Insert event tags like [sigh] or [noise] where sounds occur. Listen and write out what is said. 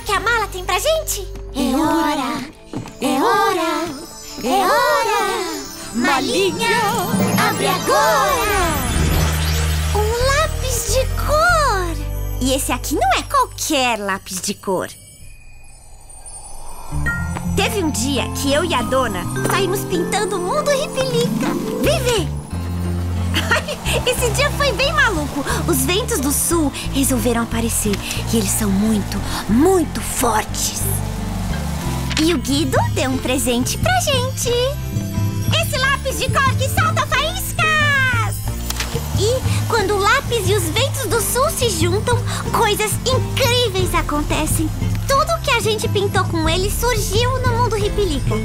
o que a mala tem pra gente? É hora, é hora, é hora. Malinha, abre agora. Um lápis de cor! E esse aqui não é qualquer lápis de cor. Teve um dia que eu e a dona saímos pintando o mundo ripilica. Vem ver! [laughs] Esse dia foi bem maluco. Os ventos do sul resolveram aparecer e eles são muito, muito fortes. E o Guido deu um presente pra gente. Esse lápis de cor que solta faíscas! E quando o lápis e os ventos do sul se juntam, coisas incríveis acontecem. Tudo que a gente pintou com ele surgiu no mundo ripilica.